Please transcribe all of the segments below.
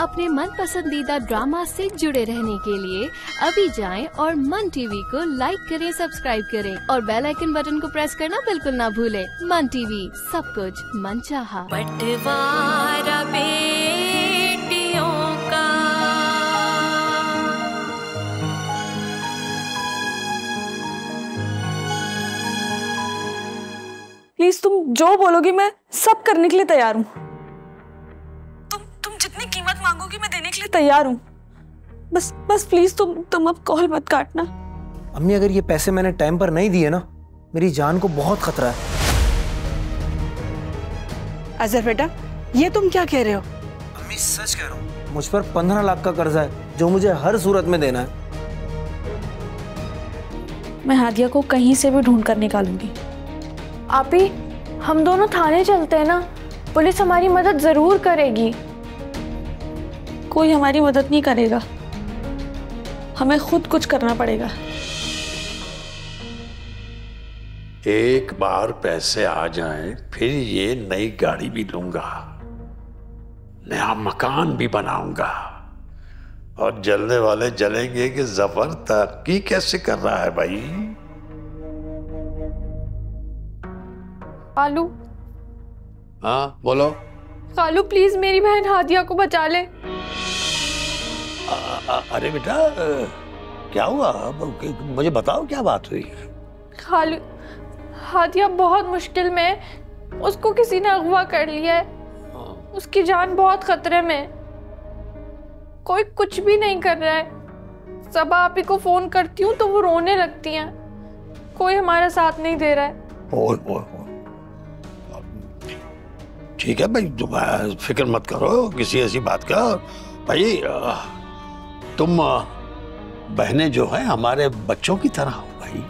अपने मन पसंदीदा ड्रामा से जुड़े रहने के लिए अभी जाएँ और मन टीवी को लाइक करें सब्सक्राइब करें और बेल आइकन बटन को प्रेस करना बिल्कुल ना भूलें। मन टीवी सब कुछ मन चाहा। बंटवारा बेटियों का। प्लीज़ तुम जो बोलोगी मैं सब करने के लिए तैयार हूँ। मांगोगी मैं देने के लिए तैयार हूँ। बस बस प्लीज़ तुम तुम अब कॉल मत काटना। अम्मी अगर ये पैसे मैंने टाइम पर नहीं दिए ना मेरी जान को बहुत खतरा है। अजहर बेटा ये तुम क्या कह रहे हो? अम्मी सच कह रहा हूँ मुझ पर पंद्रह लाख का कर्जा है जो मुझे हर सूरत में देना है। मैं हादिया को कहीं से भी ढूंढ कर निकालूँगी। आप ही हम दोनों थाने चलते हैं ना पुलिस हमारी मदद ज़रूर करेगी। कोई हमारी मदद नहीं करेगा। हमें खुद कुछ करना पड़ेगा। एक बार पैसे आ जाएँ, फिर ये नई गाड़ी भी लूँगा। नया मकान भी बनाऊँगा। और जलने वाले जलेंगे कि ज़फ़र तरक्की कैसे कर रहा है भाई? आलू। हाँ बोलो। खालू प्लीज़ मेरी बहन हादिया को बचा ले। आ, आ, अरे बेटा क्या हुआ? मुझे बताओ क्या बात हुई? खालू हादिया बहुत मुश्किल में उसको किसी ने अगवा कर लिया है। उसकी जान बहुत खतरे में कोई कुछ भी नहीं कर रहा है। सब आप ही को फ़ोन करती हूँ तो वो रोने लगती हैं। कोई हमारा साथ नहीं दे रहा है। ओए ओए ओए। ठीक है भाई तुम फ़िक्र मत करो, किसी ऐसी बात का। भाई तुम बहनें जो हैं, हमारे बच्चों की तरह हो भाई।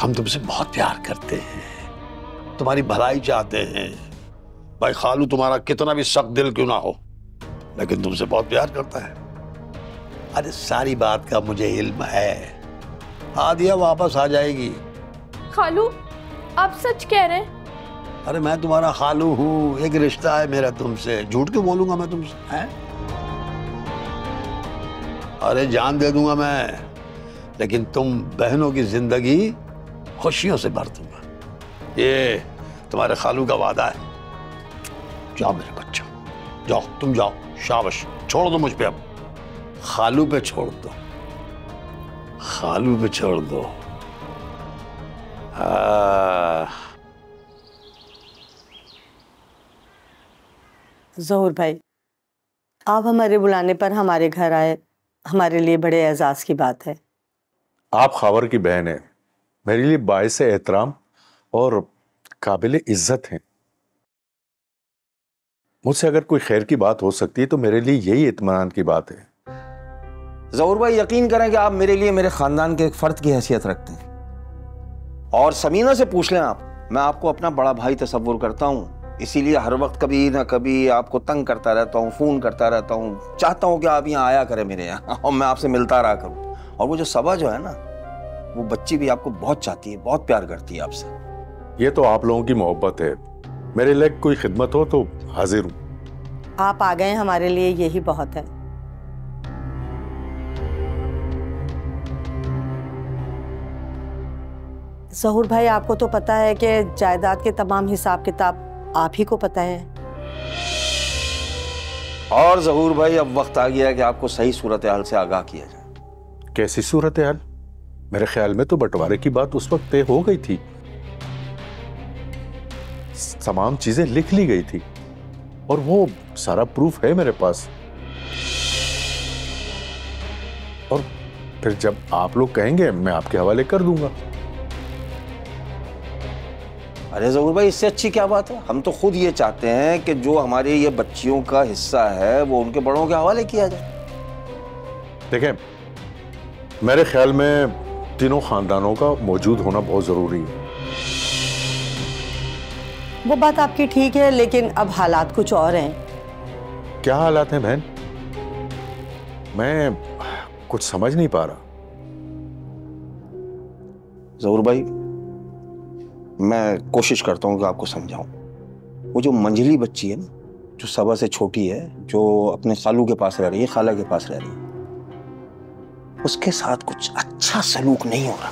हम तुमसे बहुत प्यार करते हैं, तुम्हारी भलाई चाहते हैं। भाई, खालू तुम्हारा कितना भी सख्त दिल क्यों ना हो, लेकिन तुमसे बहुत प्यार करता है। अरे, सारी बात का मुझे इल्म है। आदिया वापस आ जाएगी। खालू, आप सच कह रहे हैं? अरे मैं तुम्हारा खालू हूँ एक रिश्ता है मेरा तुमसे। झूठ क्यों बोलूँगा मैं तुमसे हैं? अरे जान दे दूँगा मैं लेकिन तुम बहनों की ज़िंदगी खुशियों से भर दूँगा। ये तुम्हारे खालू का वादा है। जाओ मेरे बच्चों जाओ तुम जाओ शाबाश छोड़ दो मुझ पे अब। खालू पे छोड़ दो खालू पे छोड़ दो। आ, जहूर भाई आप हमारे बुलाने पर हमारे घर आए हमारे लिए बड़े एजाज की बात है। आप खावर की बहन हैं। मेरे लिए बायस एहतराम और काबिल इज़्ज़त हैं। मुझसे अगर कोई खैर की बात हो सकती है तो मेरे लिए यही इतमान की बात है। जहूर भाई यकीन करें कि आप मेरे लिए मेरे खानदान के एक फर्द की हैसियत रखते हैं। और समीना से पूछ लें आप मैं आपको अपना बड़ा भाई तस्वुर करता हूँ। इसीलिए हर वक्त कभी ना कभी आपको तंग करता रहता हूँ फ़ोन करता रहता हूँ। चाहता हूँ कि आप यहाँ आया करें मेरे यहाँ और मैं आपसे मिलता रहा करूँ। और वो जो सबा जो है ना वो बच्ची भी आपको बहुत चाहती है बहुत प्यार करती है आपसे। ये तो आप लोगों की मोहब्बत है। मेरे लिए कोई खिदमत हो तो हाजिर हूँ। आप आ गए हमारे लिए यही बहुत है। जहूर भाई आपको तो पता है कि जायदाद के तमाम हिसाब किताब आप ही को पता है। और जहूर भाई अब वक्त आ गया है कि आपको सही सूरत हाल से आगाह किया जाए। कैसी सूरत हाल मेरे ख्याल में तो बंटवारे की बात उस वक्त तय हो गई थी। तमाम चीज़ें लिख ली गई थी। और वो सारा प्रूफ है मेरे पास। और फिर जब आप लोग कहेंगे मैं आपके हवाले कर दूँगा। अरे जहूर भाई इससे अच्छी क्या बात है? हम तो खुद ये चाहते हैं कि जो हमारे ये बच्चियों का हिस्सा है वो उनके बड़ों के हवाले किया जाए। देखें मेरे ख्याल में तीनों खानदानों का मौजूद होना बहुत ज़रूरी है। वो बात आपकी ठीक है लेकिन अब हालात कुछ और हैं। क्या हालात हैं बहन? मैं कुछ समझ नहीं पा रहा। जहूर भाई मैं कोशिश करता हूँ कि आपको समझाऊं। वो जो मंझली बच्ची है ना जो सबा से छोटी है जो अपने खालू के पास रह रही है खाला के पास रह रही है उसके साथ कुछ अच्छा सलूक नहीं हो रहा।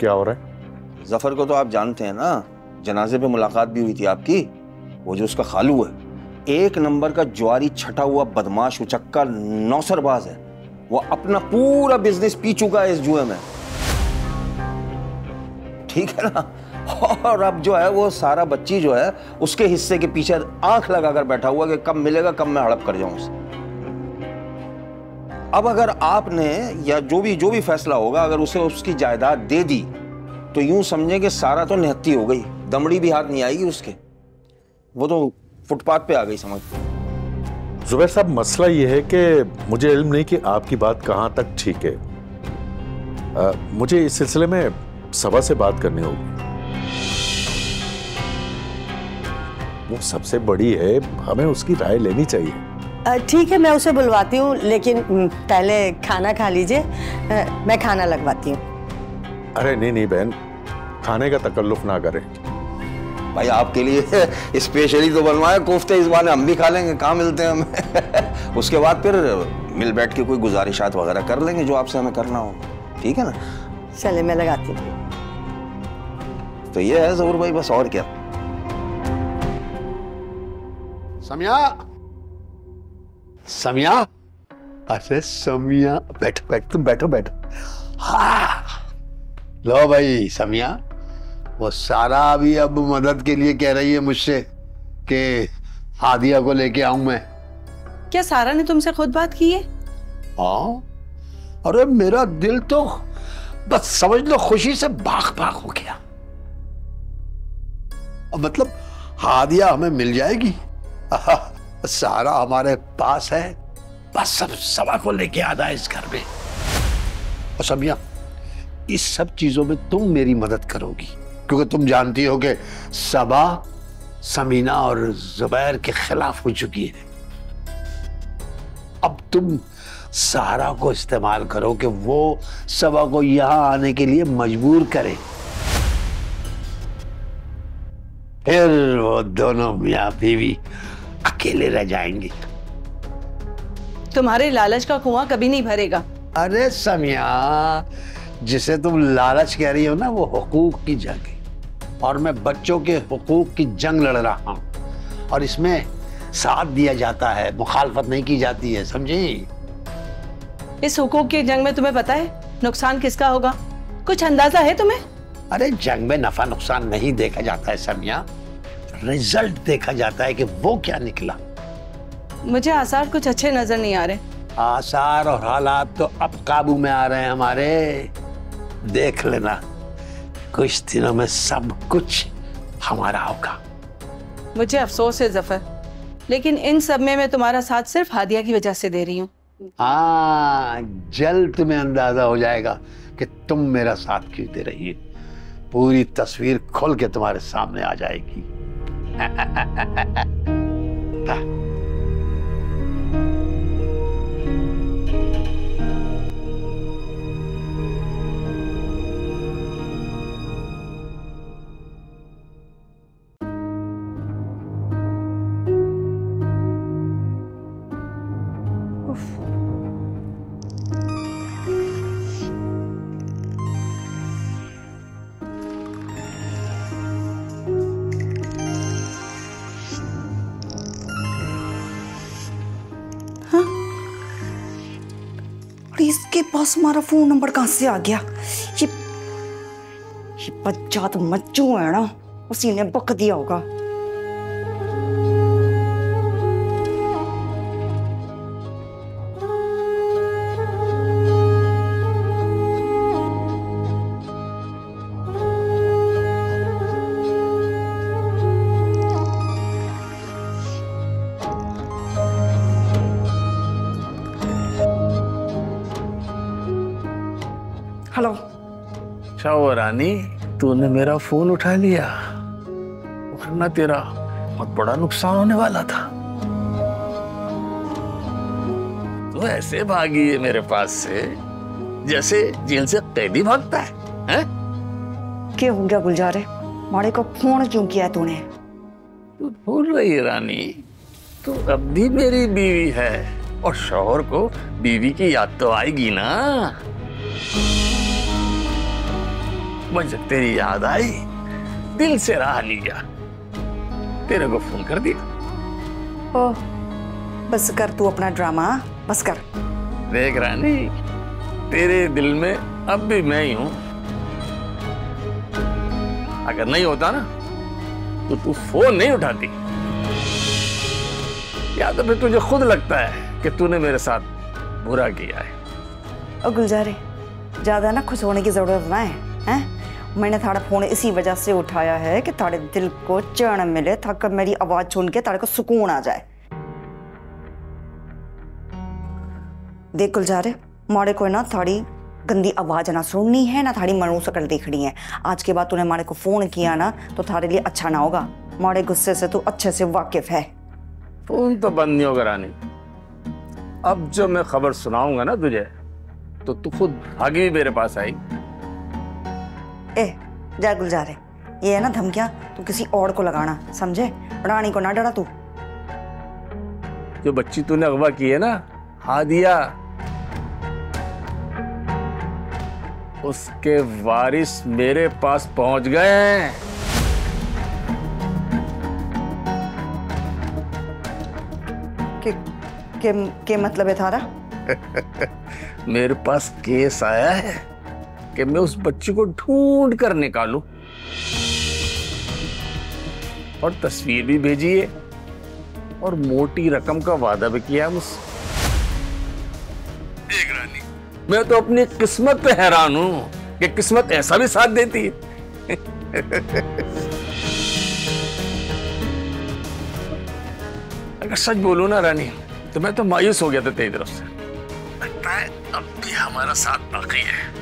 क्या हो रहा है? ज़फ़र को तो आप जानते हैं ना जनाजे पे मुलाकात भी हुई थी आपकी वो जो उसका खालू है एक नंबर का ज्वारी छटा हुआ बदमाश उचक्का नौसरबाज है। वो अपना पूरा बिज़नेस पी चुका है इस जुए में। ठीक है ना? और अब जो है वो सारा बच्ची जो है, उसके हिस्से के पीछे आँख लगाकर बैठा हुआ कि कब मिलेगा, कब मैं हड़प कर जाऊँ उसे। अब अगर आपने या जो भी जो भी फैसला होगा, अगर उसे उसकी जायदाद दे दी तो यूँ समझे कि सारा तो निहत्ती हो गई। दमड़ी भी हाथ नहीं आएगी उसके। वो तो फुटपाथ पे आ गई समझ। जुबैर साहब मसला ये है कि मुझे इल्म नहीं कि आपकी बात कहाँ तक ठीक है। अ, मुझे इस सिलसिले में सभा से बात करनी होगी। वो सबसे बड़ी है हमें उसकी राय लेनी चाहिए। ठीक है मैं उसे बुलवाती हूँ लेकिन पहले खाना खा लीजिए। मैं खाना लगवाती हूँ। अरे नहीं नहीं बहन खाने का तकल्लुफ ना करें। भाई आपके लिए स्पेशली तो बनवाया कोफ्ते इस बार हम भी खा लेंगे कहाँ मिलते हैं हमें? उसके बाद फिर मिल बैठ के कोई गुजारिशात वगैरह कर लेंगे जो आपसे हमें करना होगा ठीक है ना? चले मैं लगाती हूँ। तो ये है जहूर भाई बस और क्या। समिया? समिया? अरे समिया बैठो बैठो तुम बैठो बैठो। हाँ। लो भाई समिया। वो सारा अभी अब मदद के लिए कह रही है मुझसे कि हादिया को लेके आऊँ मैं। क्या सारा ने तुमसे खुद बात की है? हाँ। अरे मेरा दिल तो बस समझ लो खुशी से बाग बाग हो गया। मतलब हादिया हमें मिल जाएगी? सारा हमारे पास है। बस सब सभा को लेके आना है इस घर में। और समिया इस सब चीज़ों में तुम मेरी मदद करोगी। क्योंकि तुम जानती हो कि सबा समीना और जुबैर के खिलाफ हो चुकी है। अब तुम सहारा को इस्तेमाल करो कि वो सबा को यहाँ आने के लिए मजबूर करे। फिर वो दोनों मियाँ बीवी अकेले रह जाएँगे। तुम्हारे लालच का कुआँ कभी नहीं भरेगा। अरे समिया जिसे तुम लालच कह रही हो ना वो हुकूक की जंग है। और मैं बच्चों के हुकूक की जंग लड़ रहा हूँ। और इसमें साथ दिया जाता है मुखालफत नहीं की जाती है समझी? इस हुकूक की जंग में तुम्हें पता है नुकसान किसका होगा? कुछ अंदाज़ा है तुम्हें? अरे जंग में नफा नुकसान नहीं देखा जाता है समिया। रिज़ल्ट देखा जाता है कि वो क्या निकला। मुझे आसार कुछ अच्छे नज़र नहीं आ रहे। आसार और हालात तो अब काबू में आ रहे हैं हमारे। देख लेना। कुछ दिनों में सब कुछ हमारा होगा। मुझे अफसोस है ज़फ़र। लेकिन इन सब में मैं तुम्हारा साथ सिर्फ़ हादिया की वजह से दे रही हूँ। हाँ जल्द तुम्हें अंदाज़ा हो जाएगा कि तुम मेरा साथ क्यों दे रही है। पूरी तस्वीर खोल के तुम्हारे सामने आ जाएगी। मारा पास हमारा फ़ोन नंबर कहाँ से आ गया? ये ये बच्चा तो मज्जू है ना, उसी ने बक दिया होगा। क्या हुआ रानी। तूने मेरा फ़ोन उठा लिया वरना तेरा बहुत बड़ा नुकसान होने वाला था। तू ऐसे भागी है मेरे पास से जैसे जेल से कैदी भागता है, हैं? क्या हो गया गुलजारे? माड़े को फ़ोन क्यों किया तूने? तू भूल रही है रानी। तू अब भी मेरी बीवी है और शोहर को बीवी की याद तो आएगी ना। मुझे तेरी याद आई? दिल से राह लिया तेरे को फ़ोन कर दिया। ओ बस कर तू अपना ड्रामा बस कर। देख रानी तेरे दिल में अब भी मैं ही हूँ। अगर नहीं होता ना तो तू फ़ोन नहीं उठाती। या तो फिर तुझे खुद लगता है कि तूने मेरे साथ बुरा किया है। ओ गुलजारे ज़्यादा ना खुश होने की ज़रूरत ना है हैं? मैंने थाड़ा फ़ोन इसी वजह से उठाया है कि थाड़े दिल को चैन मिले, ताकि मेरी आवाज़ सुन के ताड़े को सुकून आ जाए। देख गुलजारे, माड़े को ना थाड़ी गंदी आवाज़ ना सुननी है, ना थाड़ी मनु शकल देखनी है। आज के बाद तूने माड़े को फ़ोन किया ना तो थारे लिए अच्छा ना होगा। माड़े गुस्से से तू अच्छे से वाकिफ है। फ़ोन तो बंद नहीं होगा रानी। अब जो मैं खबर सुनाऊँगा ना तुझे तो तू खुद भागी मेरे पास आई। ए जय गुलजारे। ये है ना धमकियाँ? तू किसी और को लगाना समझे? रानी को ना डरा तू। जो बच्ची तूने अगवा की है ना हादिया उसके वारिस मेरे पास पहुँच गए हैं। के के के मतलब है थारा? मेरे पास केस आया है। कि मैं उस बच्ची को ढूंढ कर निकालूं। और तस्वीर भी भेजी है और मोटी रकम का वादा भी किया है मुझसे देख रानी। मैं तो अपनी किस्मत पे हैरान हूँ कि किस्मत ऐसा भी साथ देती है। अगर सच बोलूँ ना रानी तो मैं तो मायूस हो गया था तेरी तरफ़ से। लगता है अब भी हमारा साथ बाकी है।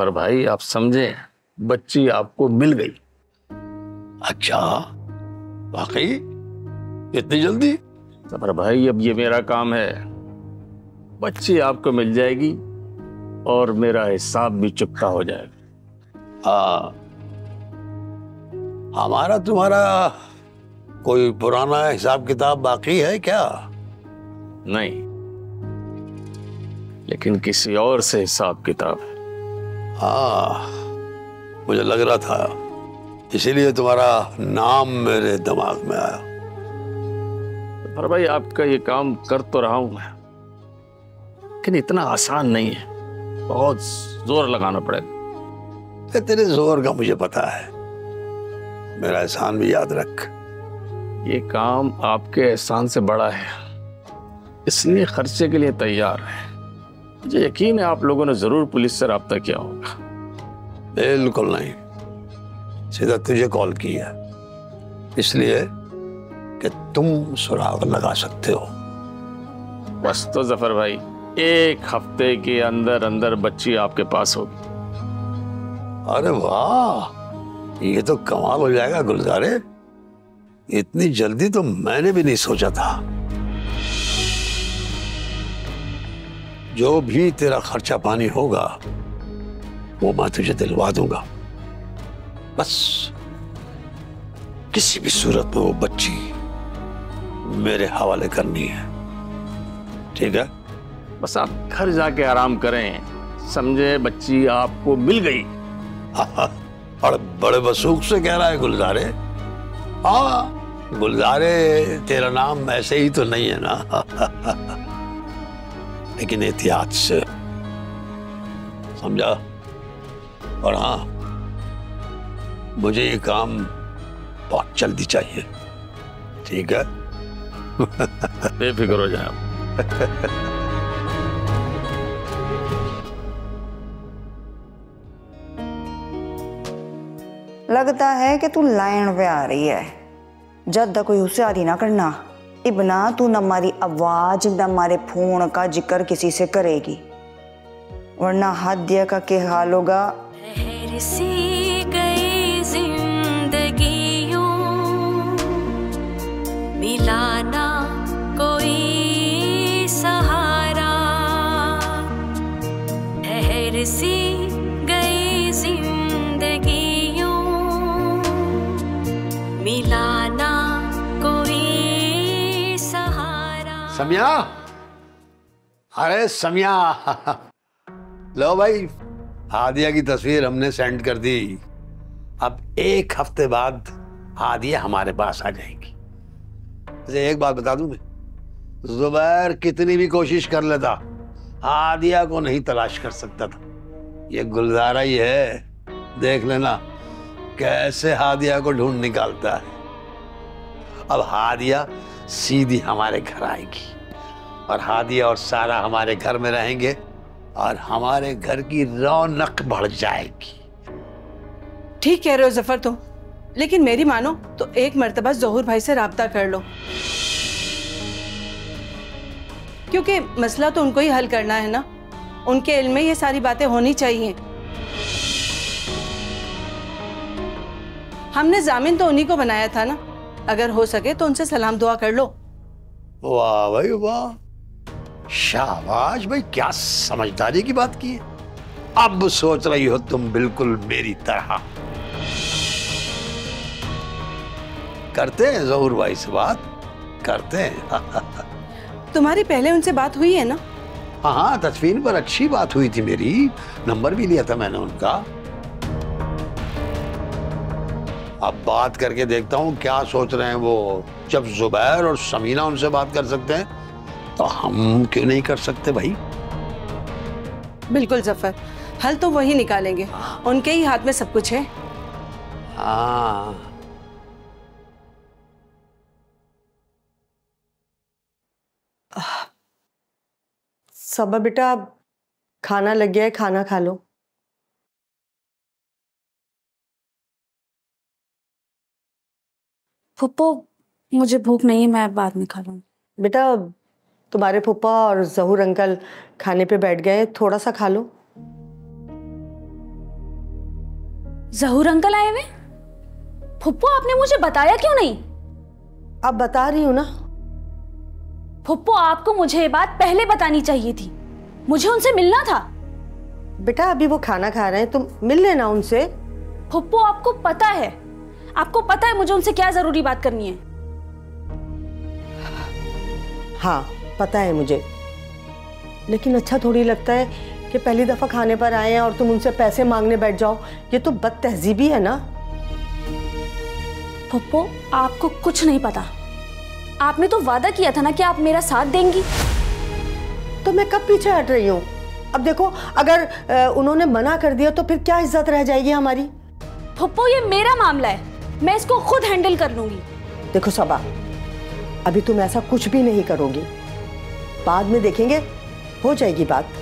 ज़फ़र भाई आप समझे बच्ची आपको मिल गई। अच्छा वाकई? इतनी जल्दी? ज़फ़र भाई अब ये मेरा काम है। बच्ची आपको मिल जाएगी और मेरा हिसाब भी चुकता हो जाएगा। हाँ। हमारा तुम्हारा कोई पुराना हिसाब किताब बाकी है क्या? नहीं लेकिन किसी और से हिसाब किताब है। हाँ मुझे लग रहा था इसीलिए तुम्हारा नाम मेरे दिमाग में आया। पर भाई आपका ये काम कर तो रहा हूँ मैं। लेकिन इतना आसान नहीं है। बहुत ज़ोर लगाना पड़ेगा। तेरे ज़ोर का मुझे पता है। मेरा एहसान भी याद रख। ये काम आपके एहसान से बड़ा है। इसलिए खर्चे के लिए तैयार है। मुझे यकीन है आप लोगों ने ज़रूर पुलिस से रब्ता किया होगा। बिल्कुल नहीं। सीधा तुझे कॉल की है इसलिए कि तुम सुराग लगा सकते हो। बस तो ज़फ़र भाई एक हफ़्ते के अंदर अंदर बच्ची आपके पास होगी। अरे वाह! ये तो कमाल हो जाएगा गुलजारे। इतनी जल्दी तो मैंने भी नहीं सोचा था। जो भी तेरा खर्चा पानी होगा वो मैं तुझे दिलवा दूँगा। बस किसी भी सूरत में वो बच्ची मेरे हवाले करनी है। ठीक है? बस आप घर जाके आराम करें। समझे बच्ची आपको मिल गई। और बड़े बसूख से कह रहा है गुलजारे। हाँ गुलजारे तेरा नाम ऐसे ही तो नहीं है ना। लेकिन एहतियात से। समझा? और हाँ मुझे ये काम बहुत जल्दी चाहिए। ठीक है? बेफिक्र हो जाए आप। लगता है कि तू लाइन पे आ रही है। जद तक कोई होशियारी ना करना। इबना, तू न मारी आवाज़, न मारे फ़ोन का ज़िक्र किसी से करेगी। वरना हादिया का क्या हाल होगा? मिलाना समिया? अरे समिया। लो भाई हादिया की तस्वीर हमने सेंड कर दी। अब एक हफ़्ते बाद हादिया हमारे पास आ जाएगी। वैसे एक बात बता दूँ मैं? जुबैर कितनी भी कोशिश कर लेता हादिया को नहीं तलाश कर सकता था। ये गुलजारा ही है। देख लेना, कैसे हादिया को ढूंढ निकालता है। अब हादिया सीधी हमारे घर आएगी और हादिया और सारा हमारे घर में रहेंगे और हमारे घर की रौनक बढ़ जाएगी। ठीक कह रहे हो ज़फ़र तुम, लेकिन मेरी मानो तो एक मर्तबा जहूर भाई से रबता कर लो। क्योंकि मसला तो उनको ही हल करना है ना? उनके इल्म में ये सारी बातें होनी चाहिए। हमने जामिन तो उन्हीं को बनाया था ना? अगर हो सके तो उनसे सलाम दुआ कर लो। वाह भाई वाह। शाबाश भाई क्या समझदारी की बात की है। अब सोच रही हो तुम बिल्कुल मेरी तरह। करते हैं जहूर भाई से बात। करते हैं। तुम्हारी पहले उनसे बात हुई है ना? हाँ हाँ तस्वीर पर अच्छी बात हुई थी मेरी। नंबर भी लिया था मैंने उनका। अब बात करके देखता हूँ क्या सोच रहे हैं वो। जब जुबैर और समीना उनसे बात कर सकते हैं तो हम क्यों नहीं कर सकते भाई? बिल्कुल ज़फ़र हल तो वही निकालेंगे। उनके ही हाथ में सब कुछ है। हाँ। सबा बेटा खाना लग गया है खाना खा लो। फुप्पो मुझे भूख नहीं है मैं बाद में खा लूँगी। बेटा तुम्हारे फूफा और जहूर अंकल खाने पे बैठ गए थोड़ा सा खा लो। जहूर अंकल आए हुए? फुप्पो आपने मुझे बताया क्यों नहीं? अब बता रही हूँ ना। फुप्पो आपको मुझे ये बात पहले बतानी चाहिए थी। मुझे उनसे मिलना था। बेटा अभी वो खाना खा रहे हैं तुम मिल लेना उनसे। फुप्पो आपको पता है आपको पता है मुझे उनसे क्या ज़रूरी बात करनी है? हाँ पता है मुझे। लेकिन अच्छा थोड़ी लगता है कि पहली दफ़ा खाने पर आए हैं और तुम उनसे पैसे मांगने बैठ जाओ। ये तो बद तहजीबी है ना? फुप्पो आपको कुछ नहीं पता। आपने तो वादा किया था ना कि आप मेरा साथ देंगी। तो मैं कब पीछे हट रही हूँ? अब देखो अगर उन्होंने मना कर दिया तो फिर क्या इज़्ज़त रह जाएगी हमारी? फुप्पो ये मेरा मामला है। मैं इसको खुद हैंडल कर लूँगी। देखो सबा अभी तुम ऐसा कुछ भी नहीं करोगी। बाद में देखेंगे हो जाएगी बात।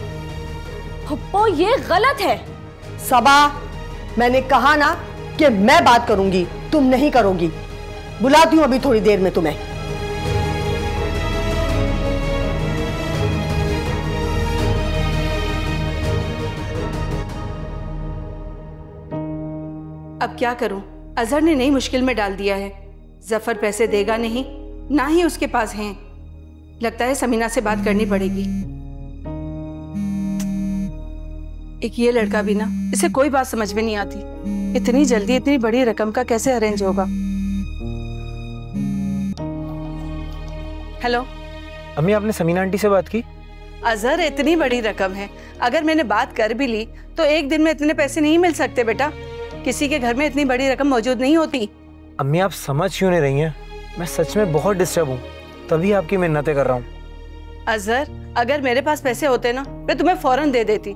फुप्पो ये गलत है। सबा मैंने कहा ना कि मैं बात करूँगी तुम नहीं करोगी। बुलाती हूँ अभी थोड़ी देर में तुम्हें। अब क्या करूँ? अजहर ने नई मुश्किल में डाल दिया है। ज़फ़र पैसे देगा नहीं ना ही उसके पास हैं। लगता है समीना से बात करनी पड़ेगी। एक ये लड़का भी ना इसे कोई बात समझ में नहीं आती। इतनी जल्दी इतनी बड़ी रकम का कैसे अरेंज होगा? हेलो अम्मी आपने समीना आंटी से बात की? अजहर इतनी बड़ी रकम है। अगर मैंने बात कर भी ली तो एक दिन में इतने पैसे नहीं मिल सकते बेटा। किसी के घर में इतनी बड़ी रकम मौजूद नहीं होती। अम्मी आप समझ क्यों नहीं रही हैं? मैं सच में बहुत डिस्टर्ब हूँ। तभी आपकी मिन्नतें कर रहा हूँ। अजहर अगर मेरे पास पैसे होते ना मैं तुम्हें फ़ौरन दे देती।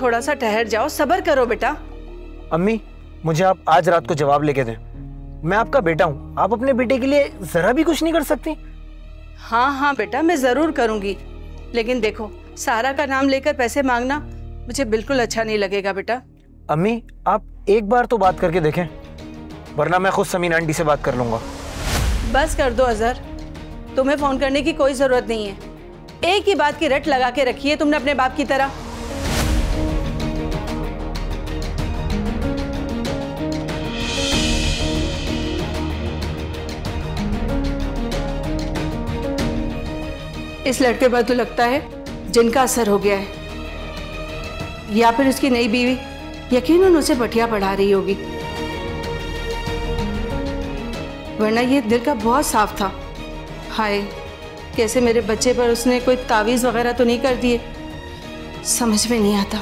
थोड़ा सा ठहर जाओ सबर करो बेटा। अम्मी मुझे आप आज रात को जवाब लेके दें। मैं आपका बेटा हूँ। आप अपने बेटे के लिए जरा भी कुछ नहीं कर सकती। हाँ हाँ बेटा मैं ज़रूर करूँगी। लेकिन देखो सारा का नाम लेकर पैसे मांगना मुझे बिल्कुल अच्छा नहीं लगेगा बेटा। अम्मी आप एक बार तो बात करके देखें वरना मैं खुद समीन आंटी से बात कर लूँगा। बस कर दो अजहर। तुम्हें फ़ोन करने की कोई ज़रूरत नहीं है। एक ही बात की रट लगा के रखी है तुमने अपने बाप की तरह। इस लड़के पर तो लगता है जिनका असर हो गया है। या फिर उसकी नई बीवी। यकीनन उसे बटिया पढ़ा रही होगी। वरना ये दिल का बहुत साफ़ था। हाय, कैसे मेरे बच्चे पर उसने कोई तावीज़ वगैरह तो नहीं कर दिए समझ में नहीं आता।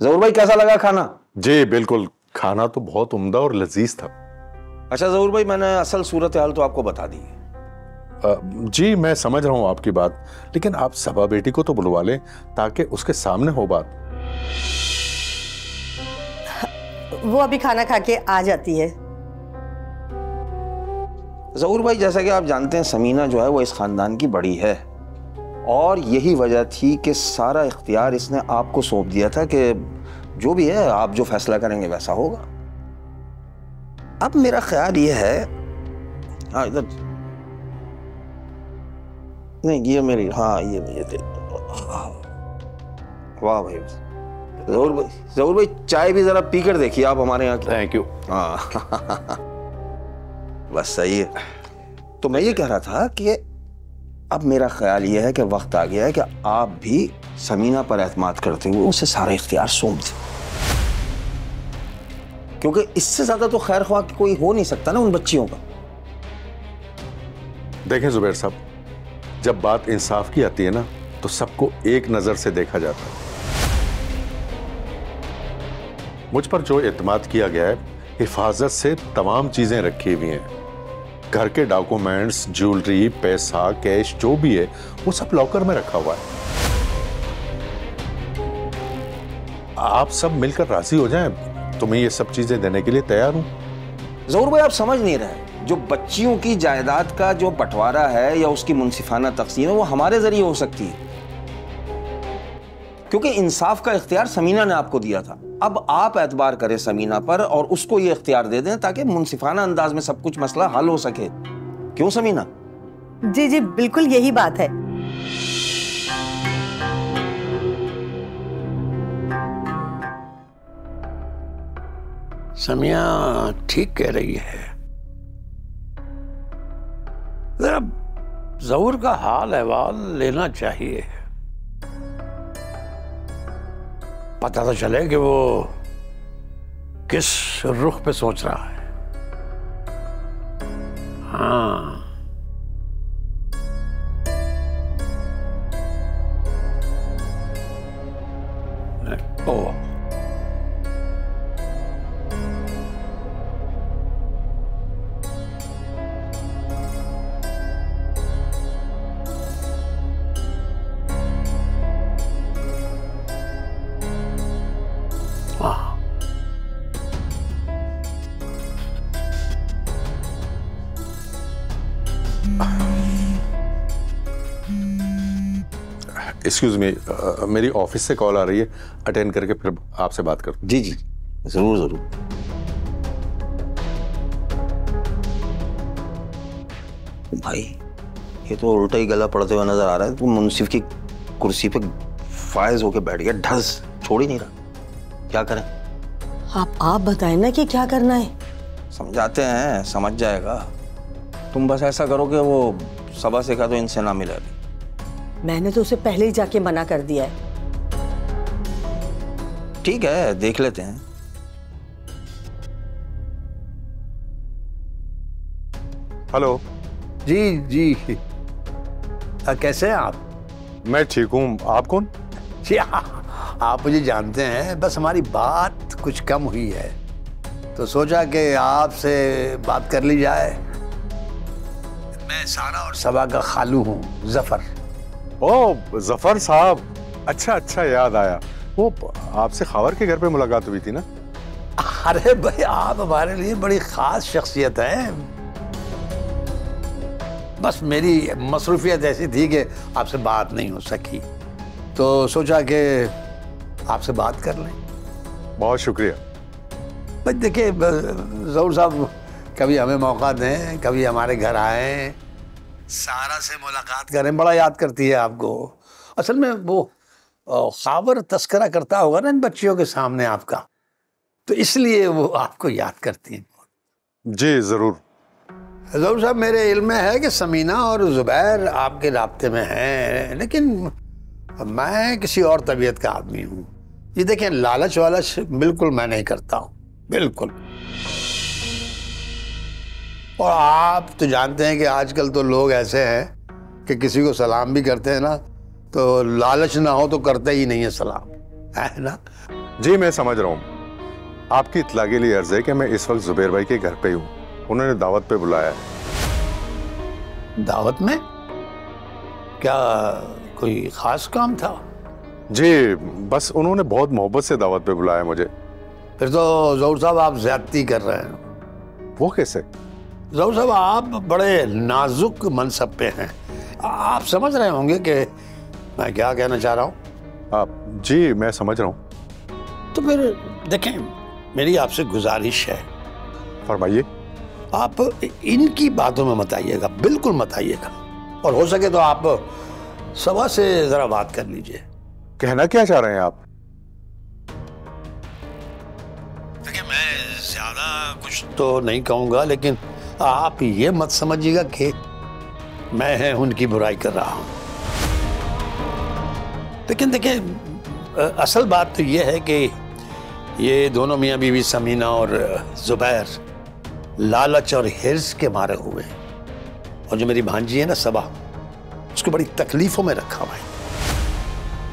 जहूर भाई कैसा लगा खाना? जी बिल्कुल। खाना तो बहुत उम्दा और लजीज था। अच्छा जहूर भाई मैंने असल सूरत हाल तो आपको बता दी। है जी मैं समझ रहा हूँ आपकी बात लेकिन आप सबा बेटी को तो बुलवा लें ताकि उसके सामने हो बात। वो अभी खाना खा के आ जाती है। जहूर भाई जैसा कि आप जानते हैं समीना जो है वो इस खानदान की बड़ी है। और यही वजह थी कि सारा इख्तियार इसने आपको सौंप दिया था कि जो भी है आप जो फैसला करेंगे वैसा होगा। अब मेरा ख्याल ये है हाँ इधर। नहीं ये मेरी हाँ ये ये वाह भाई ज़रूर भाई ज़रूर भाई चाय भी जरा पी कर देखिए आप हमारे यहाँ थैंक यू हाँ। बस सही है। तो मैं ये कह रहा था कि अब मेरा ख्याल ये है कि वक्त आ गया है कि आप भी समीना पर एतमाद करते हुए उसे सारा इख्तियार सौंप दें। क्योंकि इससे ज़्यादा तो खैर ख्वाह कोई हो नहीं सकता ना उन बच्चियों का। देखें जुबैर साहब, जब बात इंसाफ की आती है ना तो सबको एक नज़र से देखा जाता है। मुझ पर जो एतमाद किया गया है, हिफाजत से तमाम चीज़ें रखी हुई हैं। घर के डॉक्यूमेंट्स, ज्वेलरी, पैसा, कैश, जो भी है, वो सब लॉकर में रखा हुआ है। आप सब मिलकर राज़ी हो जाएँ तो मैं ये सब चीज़ें देने के लिए तैयार हूँ। ज़रूर भाई, आप समझ नहीं रहे। जो बच्चियों की जायदाद का जो बंटवारा है या उसकी मुनसिफाना तकसीम है, वो हमारे ज़रिए हो सकती है। क्योंकि इंसाफ का इख्तियार समीना ने आपको दिया था। अब आप एतबार करें समीना पर और उसको ये इख्तियार दे दें ताकि मुनसिफाना अंदाज में सब कुछ मसला हल हो सके। क्यों समीना? जी जी बिल्कुल यही बात है। समिया ठीक कह रही है। जरा जहूर का हाल अहवाल लेना चाहिए। पता तो चले कि वो किस रुख पे सोच रहा है। हाँ। एक्सक्यूज मी मेरी ऑफ़िस से कॉल आ रही है। अटेंड करके फिर आपसे बात कर जी जी। ज़रूर ज़रूर। भाई ये तो उल्टा ही गला पड़ते हुए नज़र आ रहा है। तू मुंसिफ की कुर्सी पे फायज होके बैठ गया। ढस छोड़ ही नहीं रहा। क्या करें? आप आप बताएँ ना कि क्या करना है। समझाते हैं समझ जाएगा। तुम बस ऐसा करो कि वो सबा से का तो इनसे ना मिले। मैंने तो उसे पहले ही जाके मना कर दिया है। ठीक है देख लेते हैं। हेलो। जी जी। आ, कैसे हैं आप? मैं ठीक हूँ। आप कौन? जी आ, आप मुझे जानते हैं बस हमारी बात कुछ कम हुई है। तो सोचा कि आपसे बात कर ली जाए। मैं सारा और सबा का खालू हूँ ज़फ़र। ओ ज़फ़र साहब। अच्छा अच्छा याद आया। वो आपसे खबर के घर पे मुलाकात हुई थी ना? अरे भाई आप हमारे लिए बड़ी खास शख्सियत हैं। बस मेरी मसरूफियत ऐसी थी कि आपसे बात नहीं हो सकी। तो सोचा कि आपसे बात कर लें। बहुत शुक्रिया। बस देखिए ज़रूर साहब कभी हमें मौका दें कभी हमारे घर आए। सारा से मुलाकात करें बड़ा याद करती है आपको। असल में वो खाबर तस्करा करता होगा ना इन बच्चियों के सामने आपका। तो इसलिए वो आपको याद करती हैं। जी ज़रूर। ज़रूर साहब मेरे इल्म में है कि समीना और जुबैर आपके राब्ते में हैं लेकिन मैं किसी और तबीयत का आदमी हूँ। ये देखें लालच वालच बिल्कुल मैं नहीं करता हूँ। बिल्कुल। और आप तो जानते हैं कि आजकल तो लोग ऐसे हैं कि किसी को सलाम भी करते हैं ना तो लालच ना हो तो करते ही नहीं है सलाम है ना? जी मैं समझ रहा हूँ। आपकी इतला के लिए अर्ज़ है कि मैं इस वक्त जुबेर भाई के घर पे हूँ उन्होंने दावत पे बुलाया है। दावत में? क्या कोई खास काम था? जी बस उन्होंने बहुत मोहब्बत से दावत पे बुलाया मुझे। फिर तो जहूर साहब आप ज्यादती कर रहे हैं। वो कैसे? जहूर साहब आप बड़े नाजुक मनसब पे हैं। आप समझ रहे होंगे कि मैं क्या कहना चाह रहा हूँ। आप जी मैं समझ रहा हूँ। तो फिर देखें मेरी आपसे गुजारिश है। फरमाइए। आप इनकी बातों में मत आइएगा बिल्कुल मत आइएगा। और हो सके तो आप सभा से जरा बात कर लीजिए। कहना क्या चाह रहे हैं आप? देखिए मैं ज़्यादा कुछ तो नहीं कहूँगा लेकिन आप ये मत समझिएगा कि मैं है उनकी बुराई कर रहा हूँ। लेकिन देखिए असल बात तो ये है कि ये दोनों मियाँ बीवी समीना और जुबैर लालच और हिर्स के मारे हुए और जो मेरी भांजी है ना सबा उसको बड़ी तकलीफों में रखा हुआ है।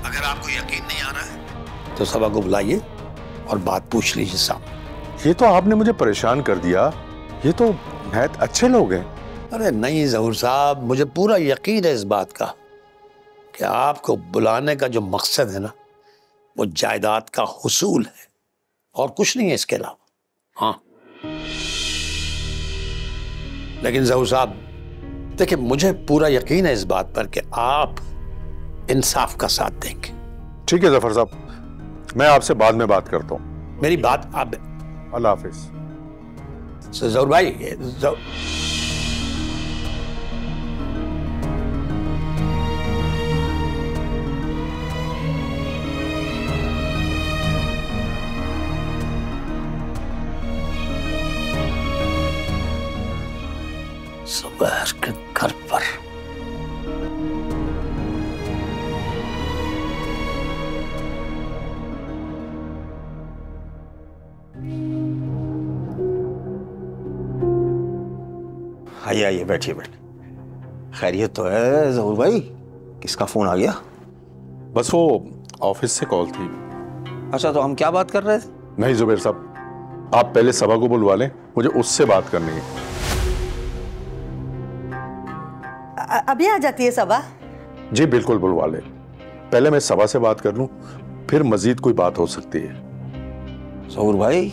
अगर आपको यकीन नहीं आ रहा है। तो सबा को बुलाइए और बात पूछ लीजिए साहब ये तो आपने मुझे परेशान कर दिया। ये तो नहायत अच्छे लोग हैं। अरे नहीं जहूर साहब मुझे पूरा यकीन है इस बात का कि आपको बुलाने का जो मकसद है ना वो जायदाद का हुसूल है और कुछ नहीं है इसके अलावा। हाँ। लेकिन जहूर साहब देखिए मुझे पूरा यकीन है इस बात पर कि आप इंसाफ का साथ देंगे। ठीक है ज़फ़र साहब मैं आपसे बाद में बात करता हूँ। मेरी बात आप अल्लाह हाफिज। जहूर भाई ज़रूर सुबह के आइए आइए बैठिए बैठिए। खैरियत तो है जहूर भाई। किसका फ़ोन आ गया? बस वो ऑफ़िस से कॉल थी। अच्छा तो हम क्या बात कर रहे थे नहीं जुबैर साहब आप पहले सभा को बुलवा लें मुझे उससे बात करनी है। अभी आ जाती है सभा? जी बिल्कुल बुलवा लें। पहले मैं सभा से बात कर लूँ फिर मजीद कोई बात हो सकती है। जहूर भाई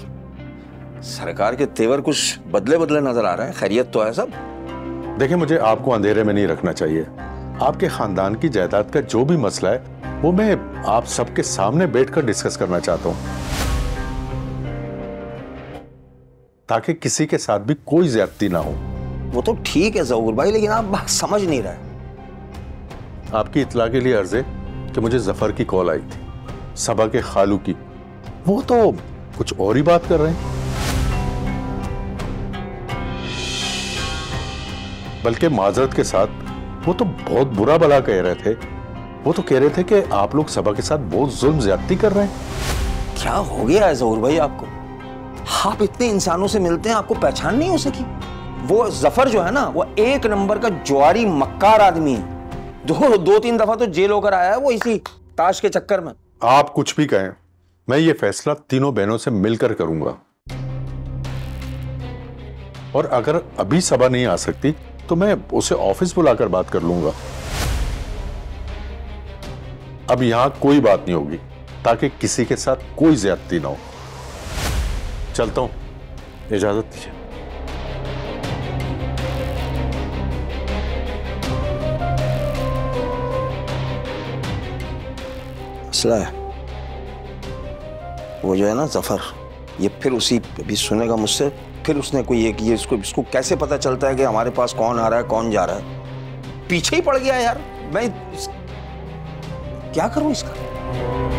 सरकार के तेवर कुछ बदले बदले नज़र आ रहे हैं। खैरियत तो है सब। देखिए मुझे आपको अंधेरे में नहीं रखना चाहिए। आपके खानदान की जायदाद का जो भी मसला है वो मैं आप सबके सामने बैठकर डिस्कस करना चाहता हूँ। ताकि किसी के साथ भी कोई ज्यादती ना हो। वो तो ठीक है जहूर भाई लेकिन आप बात समझ नहीं रहे। आपकी इतला के लिए अर्ज़ है कि मुझे ज़फ़र की कॉल आई थी सबा के खालू की। वो तो कुछ और ही बात कर रहे हैं। बल्कि माजरत के साथ वो तो बहुत बुरा भला कह रहे थे। वो तो कह रहे थे कि आप लोग सबा के साथ बहुत जुल्म ज्यादती कर रहे हैं। क्या हो गया है जहूर भाई आपको? आप इतने इंसानों से मिलते हैं आपको पहचान नहीं हो सकी? वो ज़फ़र जो है ना वो एक नंबर का ज्वारी मक्कार आदमी है। दो दो तीन दफ़ा तो जेल होकर आया है वो इसी ताश के चक्कर में। आप कुछ भी कहें मैं ये फैसला तीनों बहनों से मिलकर करूँगा। और अगर अभी सभा नहीं आ सकती तो मैं उसे ऑफ़िस बुलाकर बात कर लूँगा। अब यहाँ कोई बात नहीं होगी, ताकि किसी के साथ कोई ज्यादती ना हो। चलता हूँ। इजाज़त दीजिए। मसला है। वो जो है ना, ज़फ़र, ये फिर उसी, अभी सुनेगा मुझसे फिर उसने कोई एक ये इसको इसको कैसे पता चलता है कि हमारे पास कौन आ रहा है, कौन जा रहा है? पीछे ही पड़ गया यार, मैं इस... क्या करूँ इसका?